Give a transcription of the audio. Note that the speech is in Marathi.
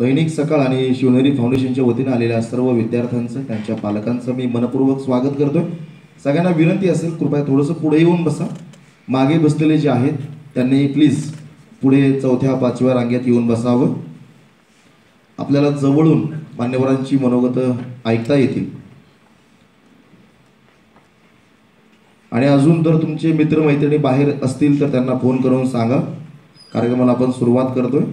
दैनिक सकाळ आणि शिवनेरी फाउंडेशनच्या वतीने आलेल्या सर्व विद्यार्थ्यांचं त्यांच्या पालकांचं मी मनपूर्वक स्वागत करतोय. सगळ्यांना विनंती असेल कृपया थोडंसं पुढे येऊन बसा. मागे बसलेले जे आहेत त्यांनी प्लीज पुढे चौथ्या पाचव्या रांगेत येऊन बसावं. आपल्याला जवळून मान्यवरांची मनोगत ऐकता येतील. आणि अजून जर तुमचे मित्रमैत्रिणी बाहेर असतील तर त्यांना फोन करून सांगा. कार्यक्रमाला आपण सुरुवात करतोय.